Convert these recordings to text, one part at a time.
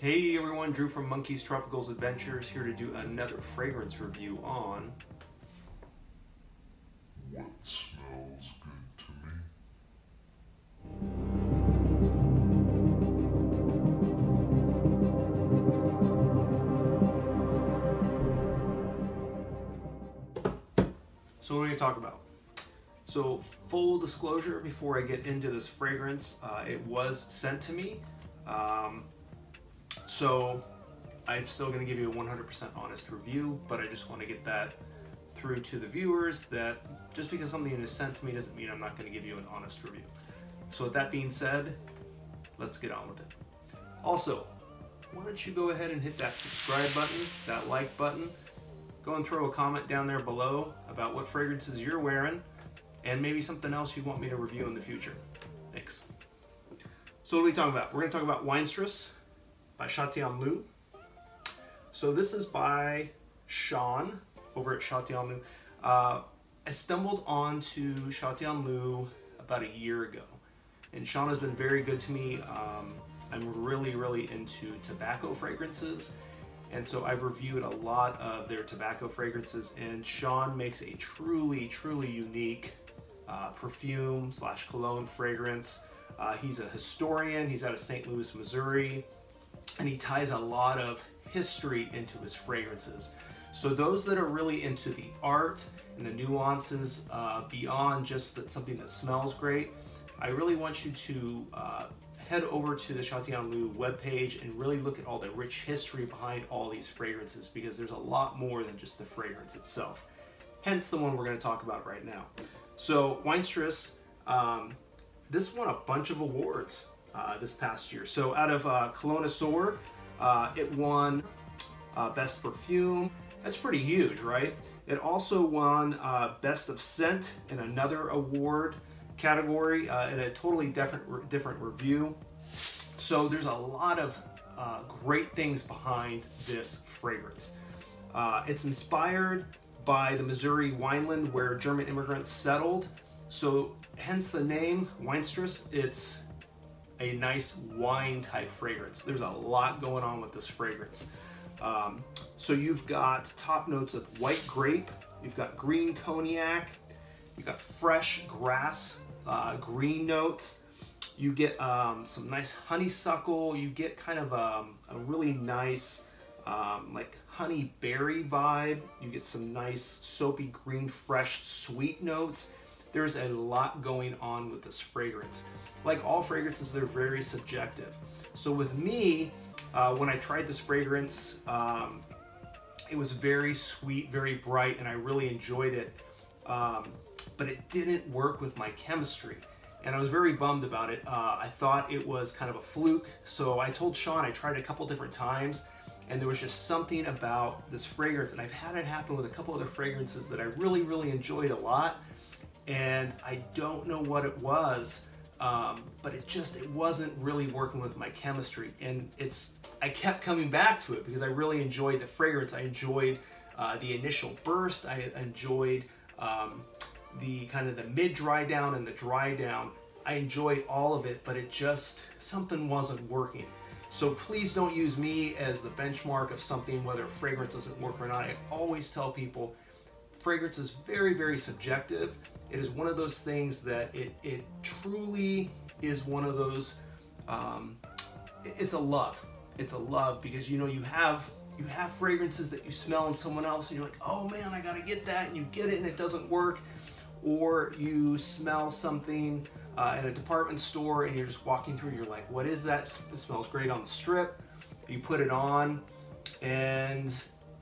Hey everyone, Drew from Monkey's Tropicals Adventures here to do another fragrance review on What smells good to me? So what are we going to talk about? So full disclosure before I get into this fragrance, uh, it was sent to me. Um, so I'm still going to give you a 100% honest review, but I just want to get that through to the viewers that just because something is sent to me doesn't mean I'm not going to give you an honest review. So with that being said, let's get on with it. Also, why don't you go ahead and hit that subscribe button, that like button, go and throw a comment down there below about what fragrances you're wearing and maybe something else you want me to review in the future. Thanks. So what are we talking about? We're going to talk about Weinstrass by Chatillon Lou. So this is by Sean over at Chatillon Lou. Uh, I stumbled onto Chatillon Lou about a year ago, and Sean has been very good to me. Um, I'm really, really into tobacco fragrances, and so I've reviewed a lot of their tobacco fragrances, and Sean makes a truly, truly unique uh, perfume slash cologne fragrance. Uh, he's a historian. He's out of St. Louis, Missouri, and he ties a lot of history into his fragrances. So those that are really into the art and the nuances uh, beyond just that something that smells great, I really want you to uh, head over to the Chatillon Lou webpage and really look at all the rich history behind all these fragrances because there's a lot more than just the fragrance itself. Hence the one we're going to talk about right now. So Weinstrass, um, this won a bunch of awards uh, this past year. So out of uh, Colognoisseur, uh, it won uh, Best Perfume. That's pretty huge, right? It also won uh, Best of Scent in another award category in a totally different different review. So there's a lot of great things behind this fragrance. It's inspired by the Missouri wineland where German immigrants settled. So hence the name Weinstrass. It's a nice wine type fragrance. There's a lot going on with this fragrance. Um, so you've got top notes of white grape, you've got green cognac, you've got fresh grass, uh, green notes. You get um, some nice honeysuckle. You get kind of um, a really nice um, like honey berry vibe. You get some nice soapy green fresh sweet notes. There's a lot going on with this fragrance. Like all fragrances, they're very subjective. So with me, uh, when I tried this fragrance, um, it was very sweet, very bright, and I really enjoyed it. Um, but it didn't work with my chemistry. And I was very bummed about it. Uh, I thought it was kind of a fluke. So I told Sean I tried a couple different times and there was just something about this fragrance. And I've had it happen with a couple other fragrances that I really, really enjoyed a lot. And I don't know what it was, um, but it just, it wasn't really working with my chemistry. And it's, I kept coming back to it because I really enjoyed the fragrance. I enjoyed uh, the initial burst. I enjoyed um, the kind of the mid dry down and the dry down. I enjoyed all of it, but it just, something wasn't working. So please don't use me as the benchmark of something, whether fragrance doesn't work or not. I always tell people fragrance is very, very subjective. It is one of those things that it, it truly is one of those, um, it's a love. It's a love because you know, you have you have fragrances that you smell in someone else and you're like, oh man, I gotta get that, and you get it and it doesn't work. Or you smell something uh, in a department store and you're just walking through, you're like, what is that? It smells great on the strip. You put it on and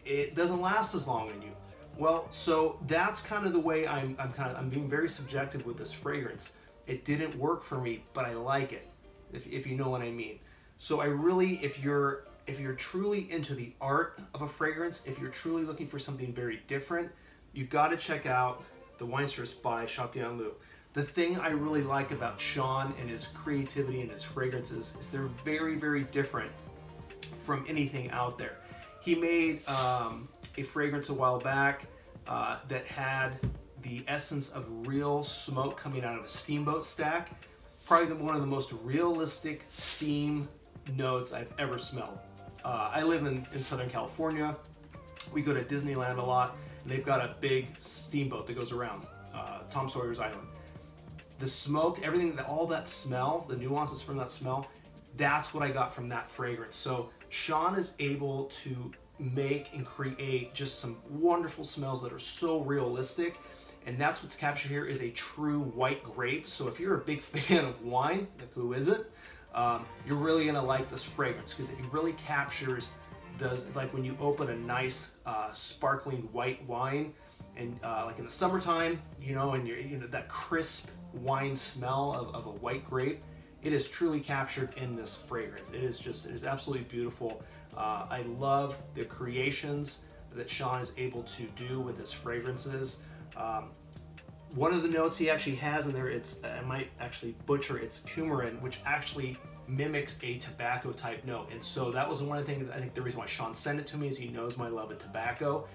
it doesn't last as long on you. Well, so that's kind of the way I'm, I'm kind of, I'm being very subjective with this fragrance. It didn't work for me, but I like it, if, if you know what I mean. So I really, if you're if you're truly into the art of a fragrance, if you're truly looking for something very different, you got to check out the Weinstrass by Chatillon Lou. The thing I really like about Sean and his creativity and his fragrances is they're very, very different from anything out there. He made um, a fragrance a while back uh, that had the essence of real smoke coming out of a steamboat stack. Probably one of the most realistic steam notes I've ever smelled. Uh, I live in, in Southern California. We go to Disneyland a lot, and they've got a big steamboat that goes around uh, Tom Sawyer's Island. The smoke, everything, all that smell, the nuances from that smell, that's what I got from that fragrance. So Sean is able to make and create just some wonderful smells that are so realistic. And that's what's captured here is a true white grape. So if you're a big fan of wine like who isn't um, you're really gonna like this fragrance because it really captures the like when you open a nice uh, sparkling white wine and uh, like in the summertime you know and you're you know that crisp wine smell of, of a white grape it is truly captured in this fragrance. It is just it is absolutely beautiful uh, I love the creations that Sean is able to do with his fragrances. Um, one of the notes he actually has in there, it's I might actually butcher, it's coumarin, which actually mimics a tobacco type note. And so that was one of the things, I think the reason why Sean sent it to me is he knows my love of tobacco.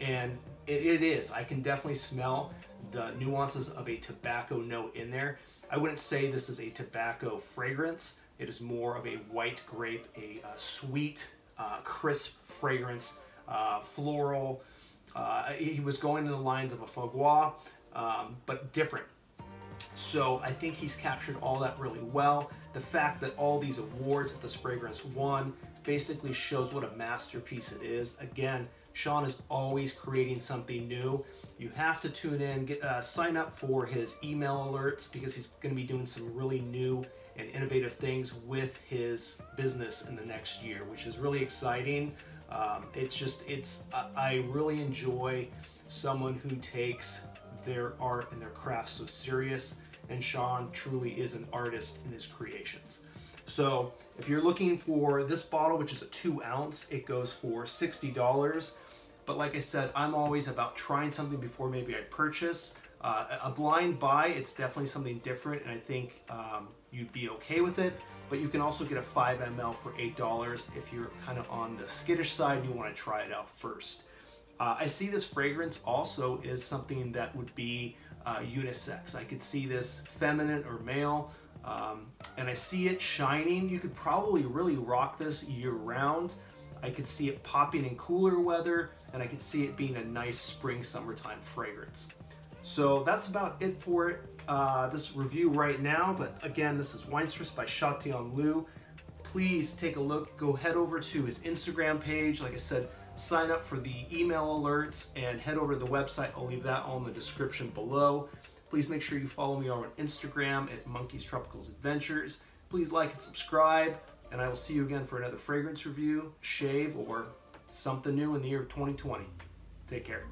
And it, it is, I can definitely smell the nuances of a tobacco note in there. I wouldn't say this is a tobacco fragrance. It is more of a white grape, a, a sweet uh, crisp fragrance, uh, floral. Uh, he was going in the lines of a fougère, um, but different. So I think he's captured all that really well. The fact that all these awards that this fragrance won basically shows what a masterpiece it is. Again, Sean is always creating something new. You have to tune in, get, uh, sign up for his email alerts because he's going to be doing some really new and innovative things with his business in the next year, which is really exciting. Um, it's just, it's, I really enjoy someone who takes their art and their craft so serious, and Sean truly is an artist in his creations. So if you're looking for this bottle, which is a two ounce, it goes for $60. But like I said, I'm always about trying something before maybe I purchase. Uh, a blind buy, it's definitely something different, and I think um, you'd be okay with it. But you can also get a 5 ml for $8 if you're kind of on the skittish side you want to try it out first. Uh, I see this fragrance also is something that would be uh, unisex. I could see this feminine or male, um, and I see it shining. You could probably really rock this year round. I could see it popping in cooler weather, and I could see it being a nice spring, summertime fragrance. So that's about it for uh, this review right now, but again, this is Weinstrass by Chatillon Lieu. Please take a look. Go head over to his Instagram page. Like I said, sign up for the email alerts and head over to the website. I'll leave that all in the description below. Please make sure you follow me on Instagram at Monkeys Tropicals Adventures. Please like and subscribe, and I will see you again for another fragrance review, shave, or something new in the year of 2020. Take care.